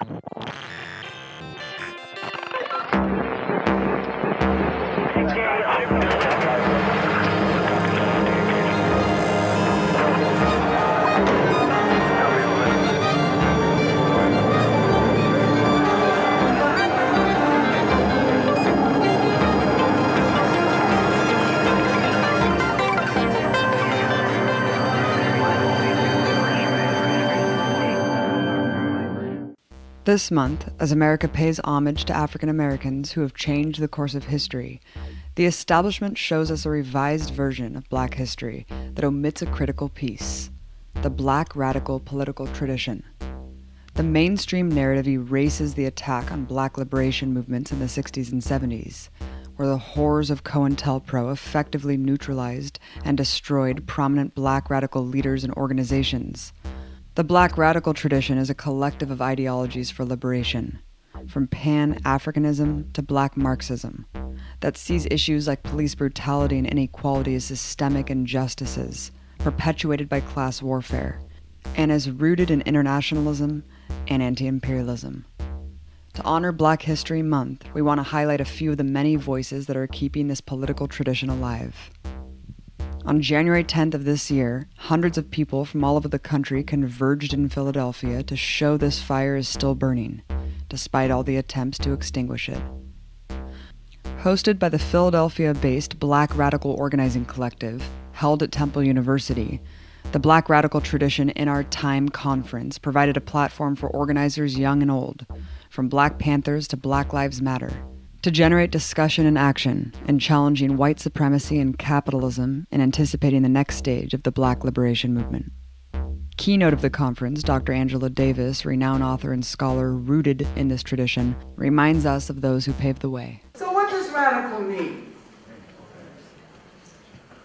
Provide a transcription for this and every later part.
you This month, as America pays homage to African Americans who have changed the course of history, the establishment shows us a revised version of black history that omits a critical piece the black radical political tradition. The mainstream narrative erases the attack on black liberation movements in the 60s and 70s, where the horrors of COINTELPRO effectively neutralized and destroyed prominent black radical leaders and organizations the Black radical tradition is a collective of ideologies for liberation, from Pan Africanism to Black Marxism, that sees issues like police brutality and inequality as systemic injustices perpetuated by class warfare, and is rooted in internationalism and anti imperialism. To honor Black History Month, we want to highlight a few of the many voices that are keeping this political tradition alive. On January 10th of this year, hundreds of people from all over the country converged in Philadelphia to show this fire is still burning, despite all the attempts to extinguish it. Hosted by the Philadelphia based Black Radical Organizing Collective, held at Temple University, the Black Radical Tradition in Our Time conference provided a platform for organizers young and old, from Black Panthers to Black Lives Matter to generate discussion and action in challenging white supremacy and capitalism and anticipating the next stage of the black liberation movement. Keynote of the conference, Dr. Angela Davis, renowned author and scholar rooted in this tradition, reminds us of those who paved the way. So, what does radical mean?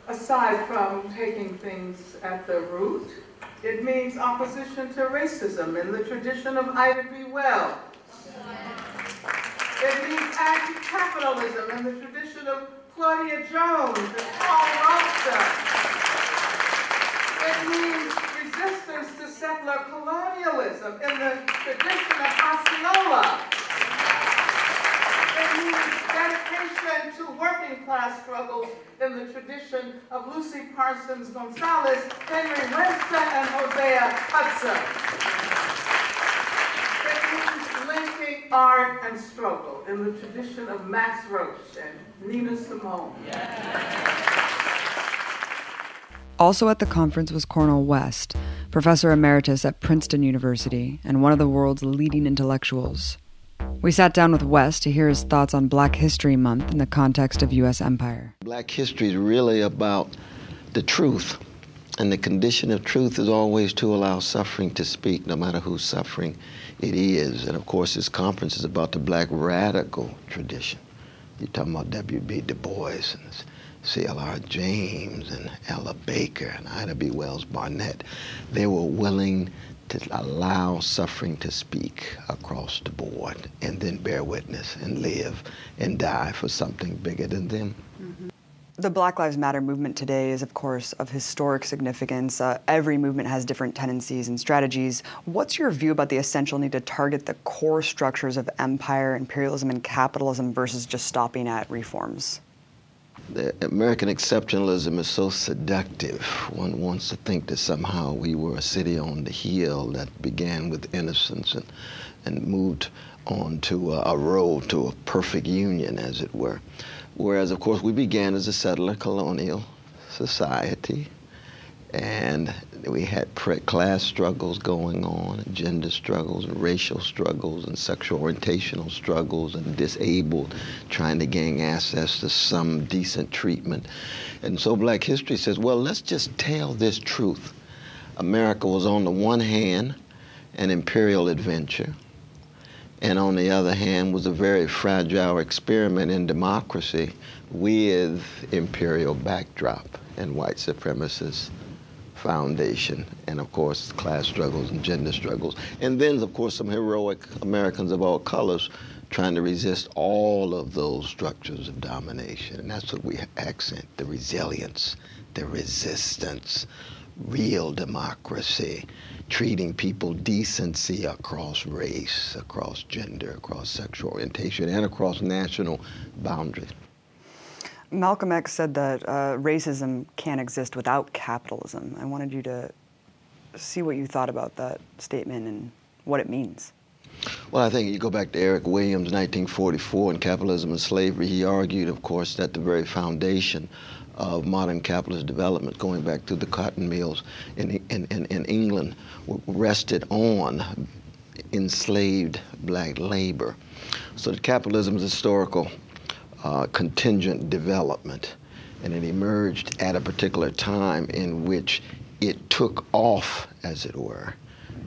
Aside from taking things at the root, it means opposition to racism in the tradition of Ida B. Wells it means anti-capitalism in the tradition of Claudia Jones and Paul Robeson. It means resistance to settler colonialism in the tradition of Osceola. It means dedication to working class struggles in the tradition of Lucy Parsons Gonzalez, Henry Winston, and Hosea Hudson art and struggle in the tradition of Max Roach and Nina Simone. Also at the conference was Cornel West, professor emeritus at Princeton University and one of the world's leading intellectuals. We sat down with West to hear his thoughts on Black History Month in the context of U.S. empire. Black history is really about the truth. And the condition of truth is always to allow suffering to speak, no matter who's suffering it is. And of course, this conference is about the black radical tradition. You're talking about W.B. Du Bois and C.L.R. James and Ella Baker and Ida B. Wells Barnett. They were willing to allow suffering to speak across the board and then bear witness and live and die for something bigger than them. The Black Lives Matter movement today is, of course, of historic significance. Uh, every movement has different tendencies and strategies. What's your view about the essential need to target the core structures of empire, imperialism, and capitalism versus just stopping at reforms? The American exceptionalism is so seductive. One wants to think that somehow we were a city on the hill that began with innocence and, and moved on to a, a road to a perfect union, as it were. Whereas, of course, we began as a settler colonial society, and we had class struggles going on, gender struggles, and racial struggles, and sexual orientational struggles, and disabled trying to gain access to some decent treatment. And so Black History says, well, let's just tell this truth. America was, on the one hand, an imperial adventure and on the other hand was a very fragile experiment in democracy with imperial backdrop and white supremacist foundation and of course class struggles and gender struggles. And then of course some heroic americans of all colors trying to resist all of those structures of domination. And that's what we accent the resilience the resistance real democracy, treating people decency across race, across gender, across sexual orientation, and across national boundaries. Malcolm X said that uh, racism can't exist without capitalism. I wanted you to see what you thought about that statement and what it means. Well, I think you go back to Eric Williams, 1944, and Capitalism and Slavery. He argued, of course, that the very foundation of modern capitalist development, going back to the cotton mills in, in, in, in England, rested on enslaved black labor. So capitalism is historical uh, contingent development, and it emerged at a particular time in which it took off, as it were,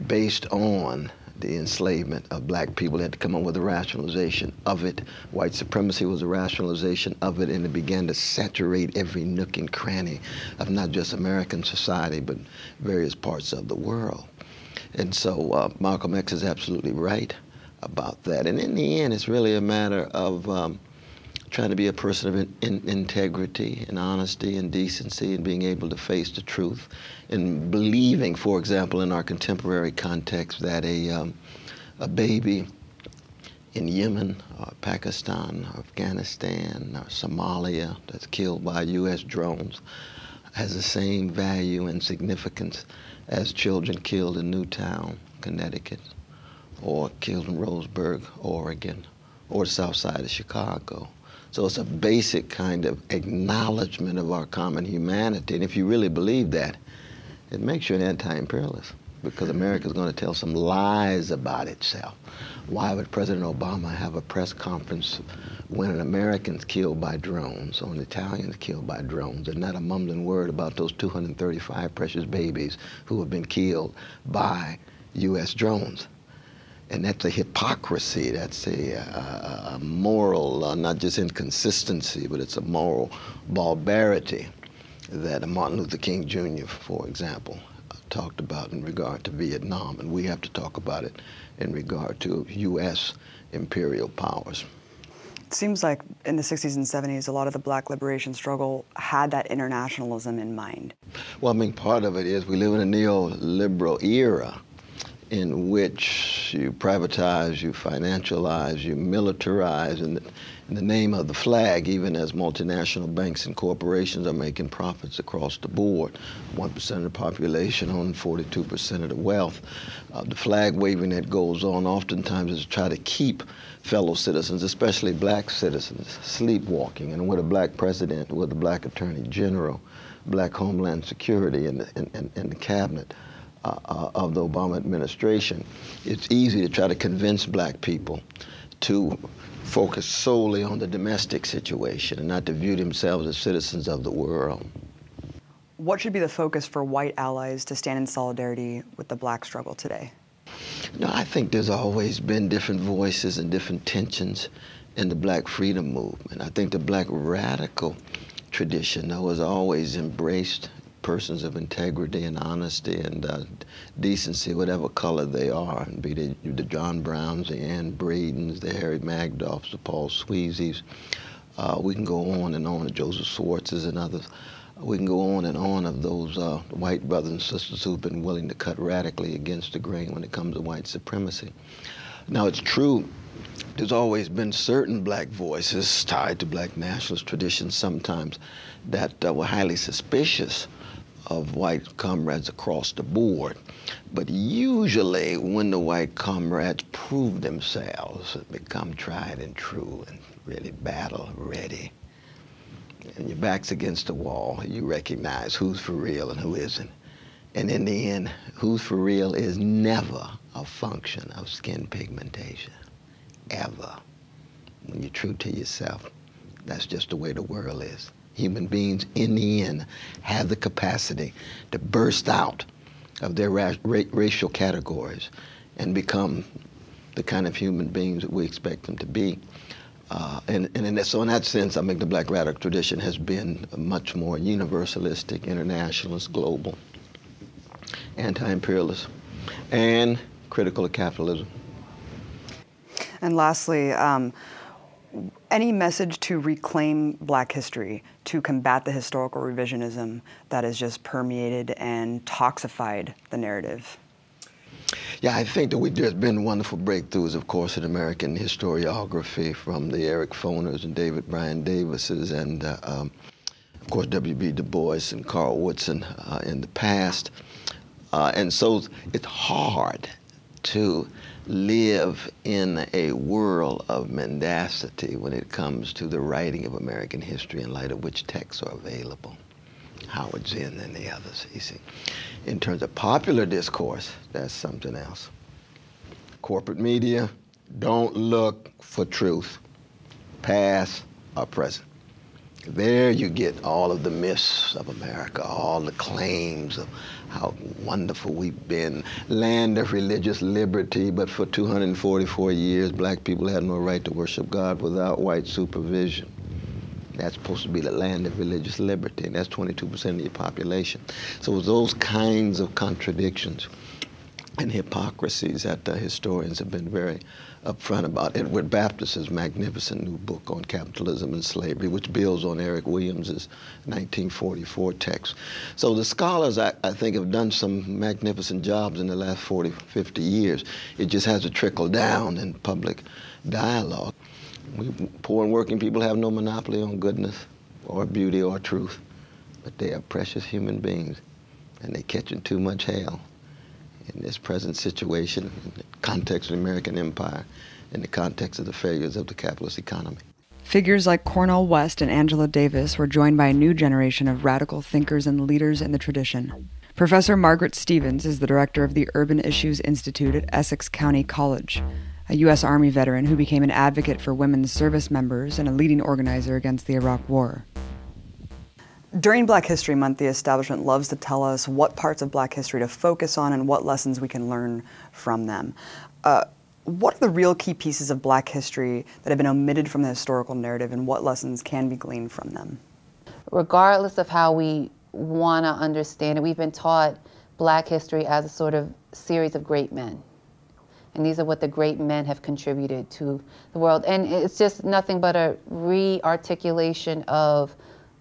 based on the enslavement of black people. They had to come up with a rationalization of it. White supremacy was a rationalization of it, and it began to saturate every nook and cranny of not just American society, but various parts of the world. And so uh, Malcolm X is absolutely right about that. And in the end, it's really a matter of um, trying to be a person of in, in, integrity and honesty and decency and being able to face the truth and believing, for example, in our contemporary context, that a, um, a baby in Yemen or Pakistan or Afghanistan or Somalia that's killed by U.S. drones has the same value and significance as children killed in Newtown, Connecticut, or killed in Roseburg, Oregon, or the south side of Chicago. So it's a basic kind of acknowledgement of our common humanity. And if you really believe that, it makes you an anti-imperialist because America is going to tell some lies about itself. Why would President Obama have a press conference when an American's killed by drones or an Italian's killed by drones and not a mumbling word about those 235 precious babies who have been killed by U.S. drones? And that's a hypocrisy. That's a, a, a moral, uh, not just inconsistency, but it's a moral barbarity that Martin Luther King Jr., for example, uh, talked about in regard to Vietnam, and we have to talk about it in regard to U.S. imperial powers. It seems like in the 60s and 70s, a lot of the black liberation struggle had that internationalism in mind. Well, I mean, part of it is we live in a neoliberal era in which you privatize, you financialize, you militarize in the, in the, name of the flag, even as multinational banks and corporations are making profits across the board. 1% of the population own 42% of the wealth. Uh, the flag waving that goes on oftentimes is to try to keep fellow citizens, especially black citizens, sleepwalking. And with a black president, with a black attorney general, black homeland security, and, and, and, the cabinet, uh, of the Obama administration, it's easy to try to convince black people to focus solely on the domestic situation and not to view themselves as citizens of the world. What should be the focus for white allies to stand in solidarity with the black struggle today? No, I think there's always been different voices and different tensions in the black freedom movement. I think the black radical tradition, though, has always embraced persons of integrity and honesty and uh, decency, whatever color they are, and be they the John Browns, the Ann Bradens, the Harry Magdoffs, the Paul Sweezys. Uh, we can go on and on, the Joseph Swartzes and others. We can go on and on of those uh, white brothers and sisters who've been willing to cut radically against the grain when it comes to white supremacy. Now, it's true there's always been certain black voices tied to black nationalist traditions sometimes that uh, were highly suspicious of white comrades across the board. But usually when the white comrades prove themselves, and become tried and true and really battle ready, and your back's against the wall, you recognize who's for real and who isn't. And in the end, who's for real is never a function of skin pigmentation, ever. When you're true to yourself, that's just the way the world is human beings in the end have the capacity to burst out of their ra ra racial categories and become the kind of human beings that we expect them to be. Uh, and, and in that, so in that sense, I think the black radical tradition has been much more universalistic, internationalist, global, anti-imperialist, and critical of capitalism. And lastly, um, any message to reclaim black history, to combat the historical revisionism that has just permeated and toxified the narrative? Yeah, I think that we, there's been wonderful breakthroughs, of course, in American historiography from the Eric Foners and David Brion Davises and, uh, um, of course, W.B. Du Bois and Carl Woodson uh, in the past. Uh, and so it's hard to live in a world of mendacity when it comes to the writing of American history in light of which texts are available. Howard Zinn and the others, you see. In terms of popular discourse, that's something else. Corporate media, don't look for truth, past or present. There you get all of the myths of America, all the claims of how wonderful we've been, land of religious liberty, but for 244 years, black people had no right to worship God without white supervision. That's supposed to be the land of religious liberty, and that's 22% of your population. So those kinds of contradictions and hypocrisies that the historians have been very upfront about. Edward Baptist's magnificent new book on capitalism and slavery, which builds on Eric Williams's 1944 text. So the scholars, I, I, think, have done some magnificent jobs in the last 40, 50 years. It just has to trickle down in public dialogue. We, poor and working people have no monopoly on goodness or beauty or truth, but they are precious human beings, and they're catching too much hell in this present situation, in the context of the American empire, in the context of the failures of the capitalist economy. Figures like Cornel West and Angela Davis were joined by a new generation of radical thinkers and leaders in the tradition. Professor Margaret Stevens is the director of the Urban Issues Institute at Essex County College, a U.S. Army veteran who became an advocate for women's service members and a leading organizer against the Iraq War. During Black History Month, the establishment loves to tell us what parts of Black history to focus on and what lessons we can learn from them. Uh, what are the real key pieces of Black history that have been omitted from the historical narrative, and what lessons can be gleaned from them? Regardless of how we want to understand it, we've been taught Black history as a sort of series of great men. And these are what the great men have contributed to the world. And it's just nothing but a re articulation of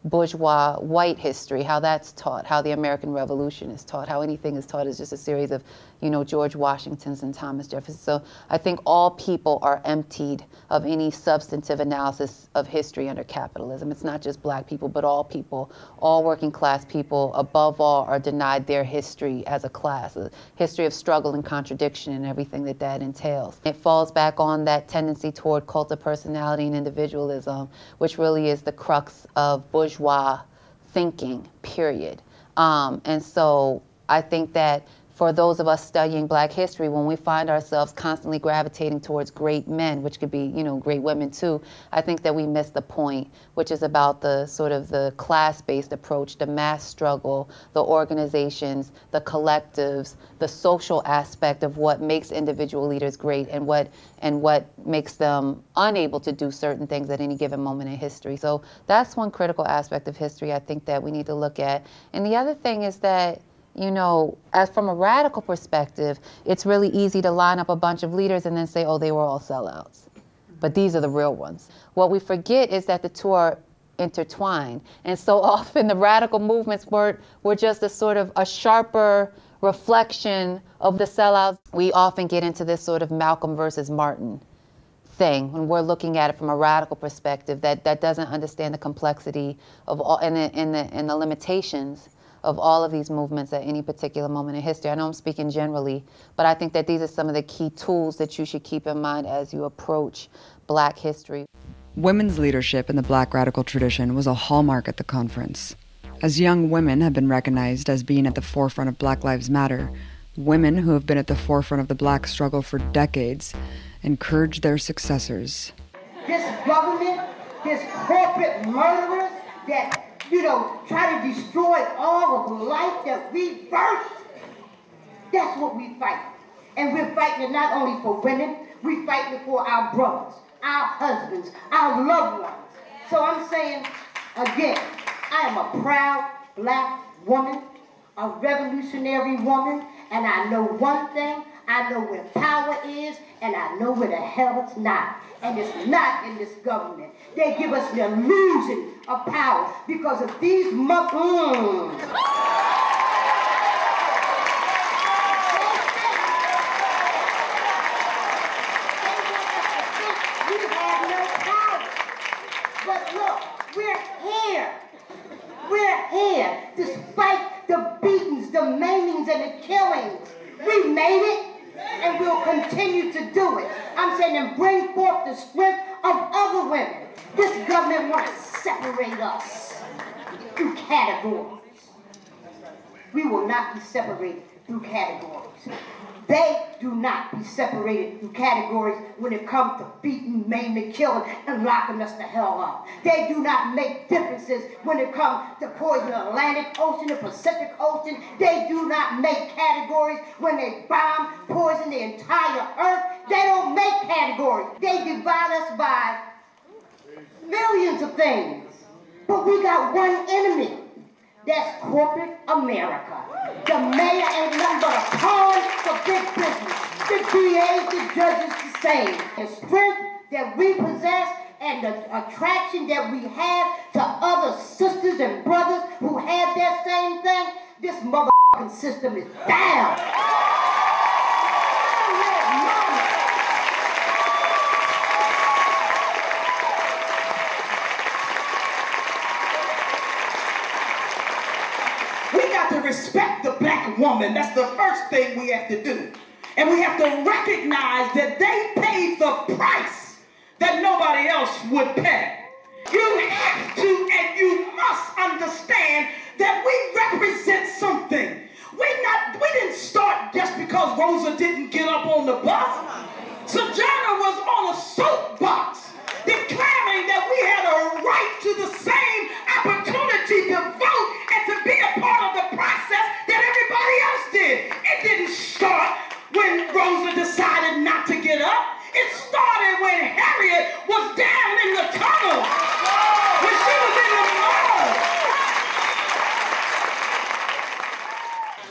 bourgeois white history, how that's taught, how the American Revolution is taught, how anything is taught is just a series of, you know, George Washington's and Thomas Jefferson's. So I think all people are emptied of any substantive analysis of history under capitalism. It's not just black people, but all people, all working class people, above all, are denied their history as a class, a history of struggle and contradiction and everything that that entails. It falls back on that tendency toward cult of personality and individualism, which really is the crux of bourgeois thinking, period. Um, and so I think that for those of us studying black history when we find ourselves constantly gravitating towards great men which could be you know great women too i think that we miss the point which is about the sort of the class-based approach the mass struggle the organizations the collectives the social aspect of what makes individual leaders great and what and what makes them unable to do certain things at any given moment in history. So that's one critical aspect of history i think that we need to look at. And the other thing is that you know, as from a radical perspective, it's really easy to line up a bunch of leaders and then say, oh, they were all sellouts. But these are the real ones. What we forget is that the two are intertwined. And so often the radical movements were, were just a sort of a sharper reflection of the sellouts. We often get into this sort of Malcolm versus Martin thing when we're looking at it from a radical perspective that, that doesn't understand the complexity of all and the, and the, and the limitations of all of these movements at any particular moment in history. I know I'm speaking generally, but I think that these are some of the key tools that you should keep in mind as you approach black history. Women's leadership in the black radical tradition was a hallmark at the conference. As young women have been recognized as being at the forefront of Black Lives Matter, women who have been at the forefront of the black struggle for decades encourage their successors. This government, this corporate murderers that you know, try to destroy all of life that we birthed. That's what we fight. And we're fighting not only for women, we're fighting for our brothers, our husbands, our loved ones. So I'm saying, again, I am a proud black woman, a revolutionary woman, and I know one thing, I know where power is, And I know where the hell it's not. And it's not in this government. They give us the illusion of power because of these muck. Mm. We're here despite the beatings, the maimings, and the killings. We made it and we'll continue to do it. I'm saying and bring forth the strength of other women. This government wants to separate us through categories. We will not be separated through categories. They do not be separated through categories when it comes to beating, maiming, killing, and locking us the hell up. They do not make differences when it comes to poison the Atlantic Ocean, the Pacific Ocean. They do not make categories when they bomb, poison the entire earth. They don't make categories. They divide us by millions of things. But we got one enemy. That's corporate America. The mayor ain't nothing but a pawn for big business. The DAs, the judges, the same. The strength that we possess and the attraction that we have to other sisters and brothers who have that same thing, this motherfucking system is down. Respect the black woman. That's the first thing we have to do. And we have to recognize that they paid the price that nobody else would pay. You have to and you must understand that we represent something. We not we didn't start just because Rosa didn't get up on the bus. Sojourner was on a soapbox declaring that we had a right to the same opportunity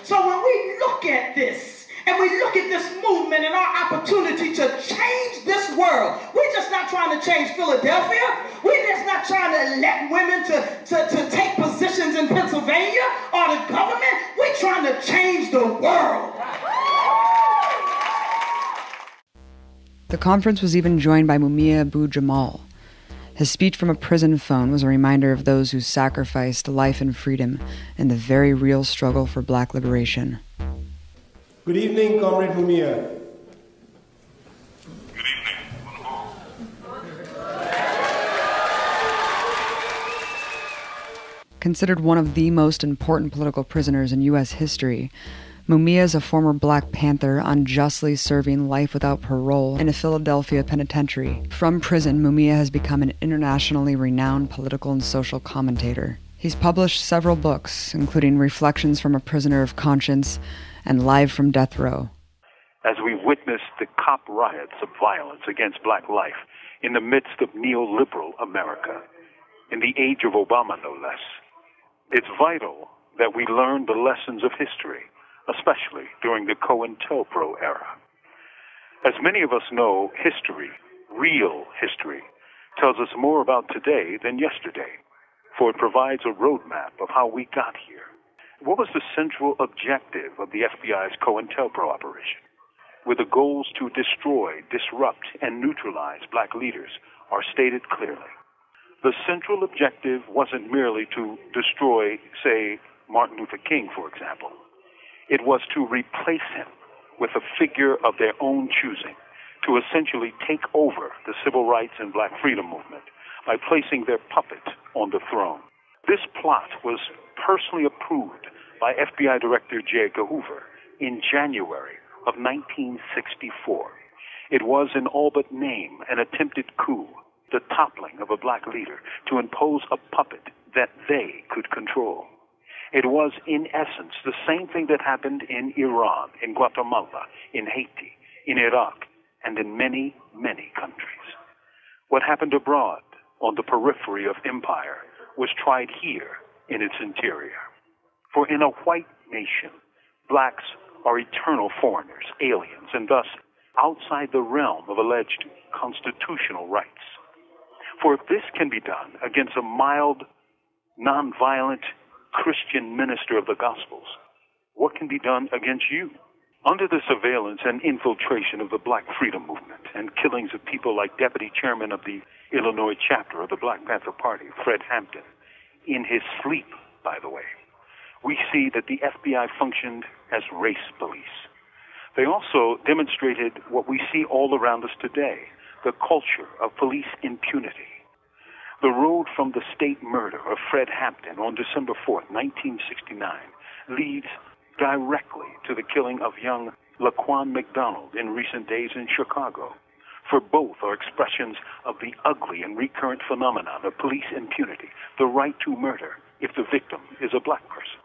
So when we look at this, and we look at this movement and our opportunity to change this world. We're just not trying to change Philadelphia. We're just not trying to let women to, to, to take positions in Pennsylvania or the government. We're trying to change the world. The conference was even joined by Mumia Abu Jamal. His speech from a prison phone was a reminder of those who sacrificed life and freedom in the very real struggle for black liberation. Good evening, Comrade Mumia. Good evening. Considered one of the most important political prisoners in U.S. history, Mumia is a former Black Panther unjustly serving life without parole in a Philadelphia penitentiary. From prison, Mumia has become an internationally renowned political and social commentator. He's published several books, including Reflections from a Prisoner of Conscience and Live from Death Row. As we witness the cop riots of violence against black life in the midst of neoliberal America, in the age of Obama no less, it's vital that we learn the lessons of history, especially during the COINTELPRO era. As many of us know, history, real history, tells us more about today than yesterday, for it provides a roadmap of how we got here. What was the central objective of the FBI's COINTELPRO operation? Where the goals to destroy, disrupt, and neutralize black leaders are stated clearly. The central objective wasn't merely to destroy, say, Martin Luther King, for example. It was to replace him with a figure of their own choosing, to essentially take over the civil rights and black freedom movement by placing their puppet on the throne. This plot was personally approved by FBI Director J. Edgar Hoover in January of 1964. It was in all but name an attempted coup, the toppling of a black leader to impose a puppet that they could control. It was, in essence, the same thing that happened in Iran, in Guatemala, in Haiti, in Iraq, and in many, many countries. What happened abroad, on the periphery of empire, was tried here in its interior. For in a white nation, blacks are eternal foreigners, aliens, and thus outside the realm of alleged constitutional rights. For if this can be done against a mild, nonviolent Christian minister of the Gospels, what can be done against you? Under the surveillance and infiltration of the Black Freedom Movement and killings of people like Deputy Chairman of the Illinois chapter of the Black Panther Party, Fred Hampton, in his sleep, by the way, we see that the FBI functioned as race police. They also demonstrated what we see all around us today the culture of police impunity. The road from the state murder of Fred Hampton on December 4, 1969, leads directly to the killing of young Laquan McDonald in recent days in Chicago. For both are expressions of the ugly and recurrent phenomenon of police impunity, the right to murder if the victim is a black person.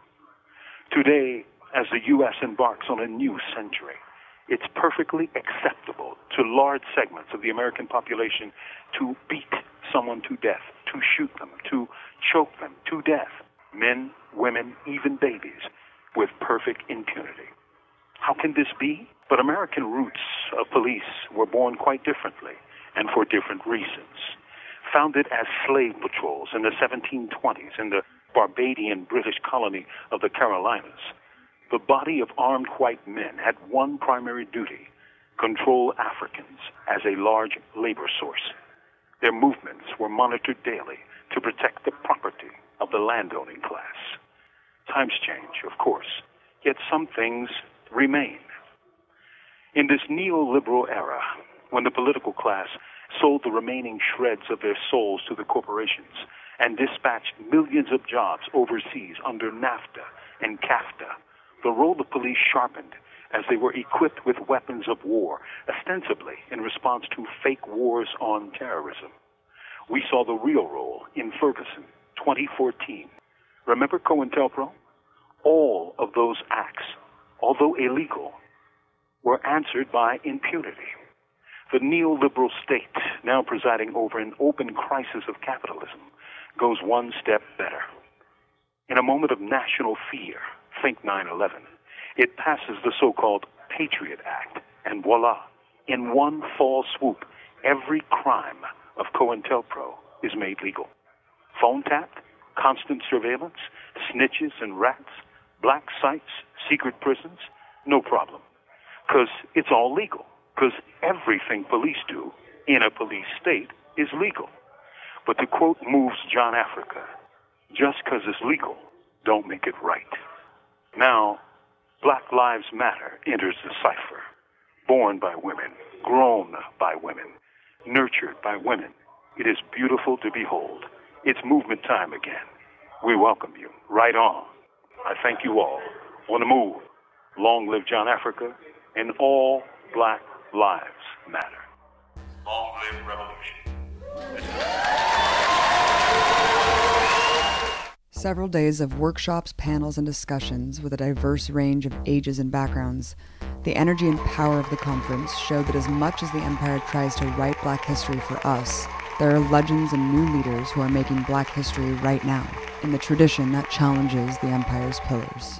Today, as the U.S. embarks on a new century, it's perfectly acceptable to large segments of the American population to beat someone to death, to shoot them, to choke them to death, men, women, even babies, with perfect impunity. How can this be? But American roots of police were born quite differently and for different reasons. Founded as slave patrols in the 1720s in the Barbadian British colony of the Carolinas, the body of armed white men had one primary duty control Africans as a large labor source. Their movements were monitored daily to protect the property of the landowning class. Times change, of course, yet some things remain. In this neoliberal era, when the political class sold the remaining shreds of their souls to the corporations and dispatched millions of jobs overseas under NAFTA and CAFTA, the role of police sharpened as they were equipped with weapons of war, ostensibly in response to fake wars on terrorism. We saw the real role in Ferguson 2014. Remember COINTELPRO? All of those acts, although illegal, were answered by impunity. The neoliberal state, now presiding over an open crisis of capitalism, goes one step better. In a moment of national fear, think 9 11, it passes the so called Patriot Act, and voila, in one fall swoop, every crime of COINTELPRO is made legal. Phone tap, constant surveillance, snitches and rats, black sites, secret prisons, no problem. Because it's all legal. Because everything police do in a police state is legal. But to quote MOVE's John Africa, just because it's legal, don't make it right. Now, Black Lives Matter enters the cipher. Born by women, grown by women, nurtured by women. It is beautiful to behold. It's movement time again. We welcome you. Right on. I thank you all. On the move. Long live John Africa and all black lives matter. Long live revolution. Several days of workshops, panels, and discussions with a diverse range of ages and backgrounds. The energy and power of the conference showed that as much as the Empire tries to write black history for us, there are legends and new leaders who are making black history right now, in the tradition that challenges the Empire's pillars.